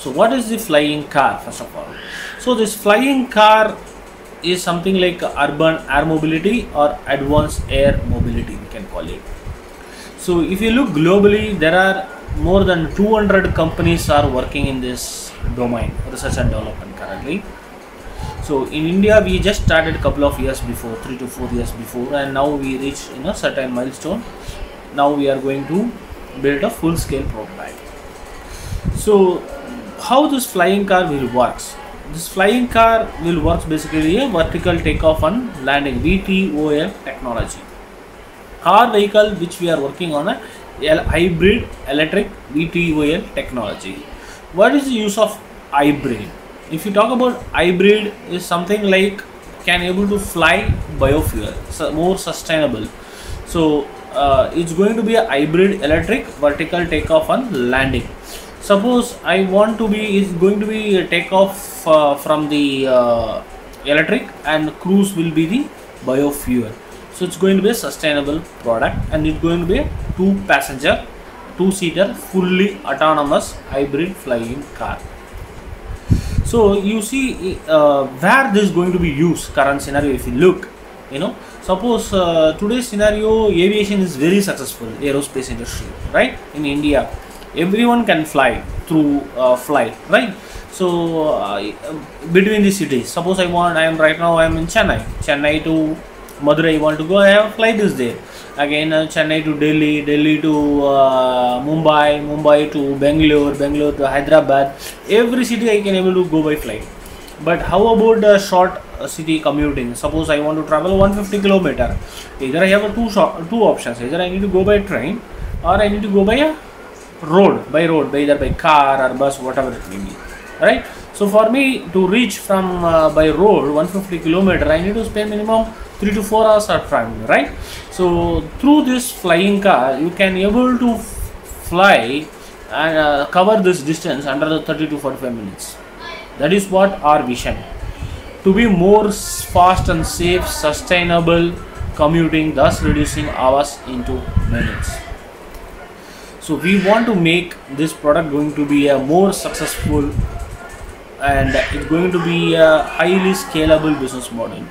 So what is the flying car first of all? So this flying car is something like urban air mobility or advanced air mobility we can call it. So if you look globally, there are more than 200 companies are working in this domain, research and development currently. So in India, we just started a couple of years before, three to four years before, and now we reached you know certain milestone. Now we are going to build a full-scale prototype. So how this flying car will works? This flying car will works basically a vertical takeoff and landing VTOL technology. car vehicle which we are working on a hybrid electric VTOL technology. What is the use of hybrid? If you talk about hybrid is something like can able to fly biofuel, so more sustainable. So uh, it's going to be a hybrid electric vertical takeoff and landing. Suppose I want to be is going to be a takeoff uh, from the uh, electric and cruise will be the biofuel. So it's going to be a sustainable product and it's going to be a two passenger, two seater, fully autonomous hybrid flying car. So you see uh, where this is going to be used current scenario if you look, you know, suppose uh, today's scenario aviation is very successful aerospace industry, right? In India, everyone can fly through uh, flight, right? So uh, between the cities, suppose I want, I am right now I am in Chennai, Chennai to Madurai, want to go, I have flight is there. Again, uh, Chennai to Delhi, Delhi to uh, Mumbai, Mumbai to Bangalore, Bangalore to Hyderabad. Every city I can able to go by flight. But how about the short uh, city commuting? Suppose I want to travel 150 kilometer. Either I have two short, two options. Either I need to go by train or I need to go by a road, by road, by either by car or bus, whatever it may be. Right? So for me to reach from uh, by road 150 kilometer, I need to spend minimum three to four hours of traveling. Right? So through this flying car, you can able to fly and uh, cover this distance under the 30 to 45 minutes. That is what our vision. To be more fast and safe, sustainable commuting, thus reducing hours into minutes. So we want to make this product going to be a more successful and it's going to be a highly scalable business model